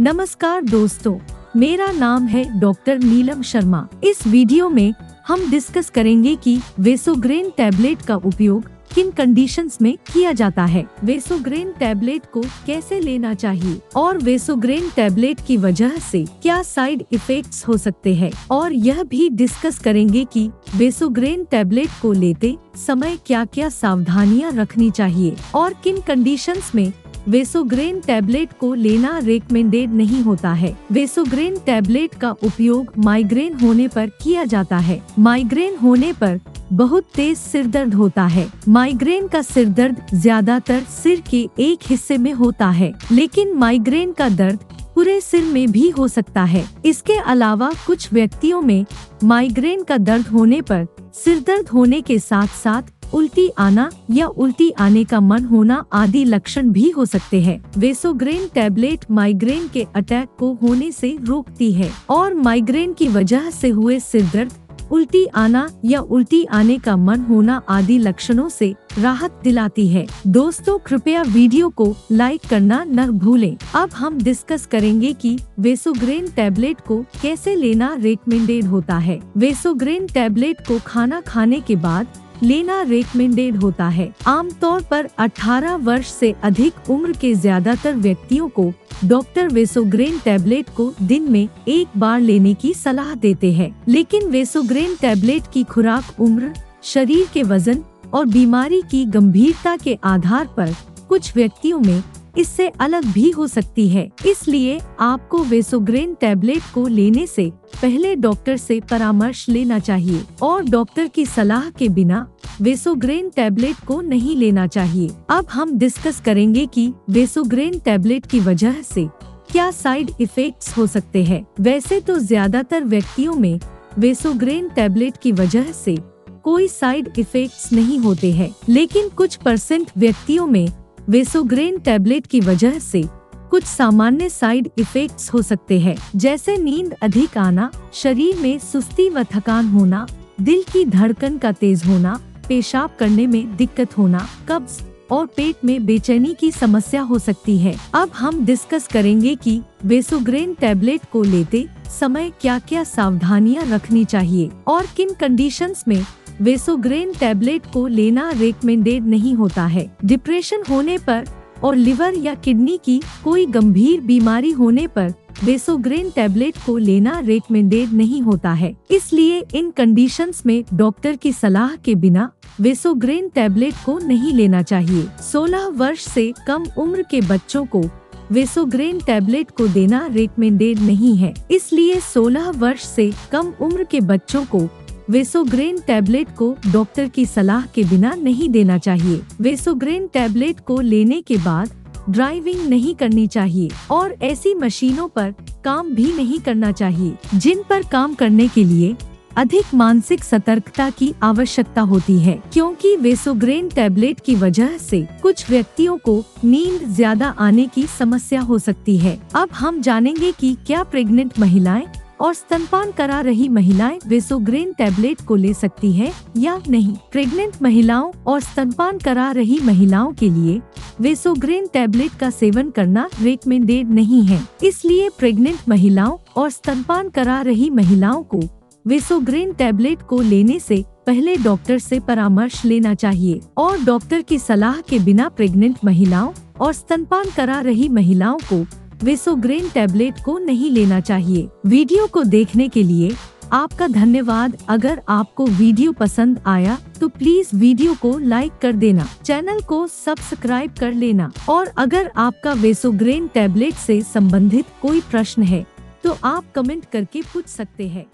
नमस्कार दोस्तों, मेरा नाम है डॉक्टर नीलम शर्मा। इस वीडियो में हम डिस्कस करेंगे कि वेसोग्रेन टैबलेट का उपयोग किन कंडीशंस में किया जाता है। वेसोग्रेन टैबलेट को कैसे लेना चाहिए और वेसोग्रेन टैबलेट की वजह से क्या साइड इफेक्ट्स हो सकते हैं। और यह भी डिस्कस करेंगे कि वेसोग्रेन टैबलेट को लेते समय क्या क्या सावधानियाँ रखनी चाहिए और किन कंडीशंस में वेसोग्रेन टैबलेट को लेना रेकमेंडेड नहीं होता है। वेसोग्रेन टैबलेट का उपयोग माइग्रेन होने पर किया जाता है। माइग्रेन होने पर बहुत तेज सिर दर्द होता है। माइग्रेन का सिर दर्द ज़्यादातर सिर के एक हिस्से में होता है, लेकिन माइग्रेन का दर्द पूरे सिर में भी हो सकता है। इसके अलावा कुछ व्यक्तियों में माइग्रेन का दर्द होने पर सिर दर्द होने के साथ साथ उल्टी आना या उल्टी आने का मन होना आदि लक्षण भी हो सकते हैं। वेसोग्रेन टैबलेट माइग्रेन के अटैक को होने से रोकती है और माइग्रेन की वजह से हुए सिर दर्द, उल्टी आना या उल्टी आने का मन होना आदि लक्षणों से राहत दिलाती है। दोस्तों, कृपया वीडियो को लाइक करना न भूलें। अब हम डिस्कस करेंगे कि वेसोग्रेन टैबलेट को कैसे लेना रेकमेंडेड होता है। वेसोग्रेन टैबलेट को खाना खाने के बाद लेना रेकमेंडेड होता है। आमतौर पर 18 वर्ष से अधिक उम्र के ज़्यादातर व्यक्तियों को डॉक्टर वेसोग्रेन टैबलेट को दिन में एक बार लेने की सलाह देते हैं। लेकिन वेसोग्रेन टैबलेट की खुराक उम्र, शरीर के वज़न और बीमारी की गंभीरता के आधार पर कुछ व्यक्तियों में इससे अलग भी हो सकती है। इसलिए आपको वेसोग्रेन टैबलेट को लेने से पहले डॉक्टर से परामर्श लेना चाहिए और डॉक्टर की सलाह के बिना वेसोग्रेन टैबलेट को नहीं लेना चाहिए। अब हम डिस्कस करेंगे कि वेसोग्रेन टैबलेट की वजह से क्या साइड इफेक्ट्स हो सकते हैं। वैसे तो ज़्यादातर व्यक्तियों में वेसोग्रेन टैबलेट की वजह से कोई साइड इफेक्ट्स नहीं होते हैं, लेकिन कुछ परसेंट व्यक्तियों में वेसोग्रेन टैबलेट की वजह से कुछ सामान्य साइड इफेक्ट्स हो सकते हैं, जैसे नींद अधिक आना, शरीर में सुस्ती व थकान होना, दिल की धड़कन का तेज होना, पेशाब करने में दिक्कत होना, कब्ज और पेट में बेचैनी की समस्या हो सकती है। अब हम डिस्कस करेंगे कि वेसोग्रेन टैबलेट को लेते समय क्या क्या सावधानियाँ रखनी चाहिए और किन कंडीशंस में वेसोग्रेन टैबलेट को लेना रेकमेंडेड नहीं होता है। डिप्रेशन होने पर और लिवर या किडनी की कोई गंभीर बीमारी होने पर वेसोग्रेन टैबलेट को लेना रेकमेंडेड नहीं होता है। इसलिए इन कंडीशंस में डॉक्टर की सलाह के बिना वेसोग्रेन टैबलेट को नहीं लेना चाहिए। 16 वर्ष से कम उम्र के बच्चों को वेसोग्रेन टैबलेट को देना रेकमेंडेड नहीं है। इसलिए 16 वर्ष से कम उम्र के बच्चों को वेसोग्रेन टैबलेट को डॉक्टर की सलाह के बिना नहीं देना चाहिए। वेसोग्रेन टैबलेट को लेने के बाद ड्राइविंग नहीं करनी चाहिए और ऐसी मशीनों पर काम भी नहीं करना चाहिए, जिन पर काम करने के लिए अधिक मानसिक सतर्कता की आवश्यकता होती है। क्योंकि वेसोग्रेन टैबलेट की वजह से कुछ व्यक्तियों को नींद ज़्यादा आने की समस्या हो सकती है। अब हम जानेंगे कि क्या प्रेग्नेंट महिलाएँ और स्तनपान करा रही महिलाएँ वेसोग्रेन टैबलेट को ले सकती है या नहीं? प्रेग्नेंट महिलाओं और स्तनपान करा रही महिलाओं के लिए वेसोग्रेन टैबलेट का सेवन करना रेकमेंडेड नहीं है। इसलिए प्रेग्नेंट महिलाओं और स्तनपान करा रही महिलाओं को वेसोग्रेन टैबलेट को लेने से पहले डॉक्टर से परामर्श लेना चाहिए और डॉक्टर की सलाह के बिना प्रेग्नेंट महिलाओं और स्तनपान करा रही महिलाओं को वेसोग्रेन टैबलेट को नहीं लेना चाहिए। वीडियो को देखने के लिए आपका धन्यवाद। अगर आपको वीडियो पसंद आया तो प्लीज़ वीडियो को लाइक कर देना, चैनल को सब्सक्राइब कर लेना। और अगर आपका वेसोग्रेन टैबलेट से संबंधित कोई प्रश्न है तो आप कमेंट करके पूछ सकते हैं।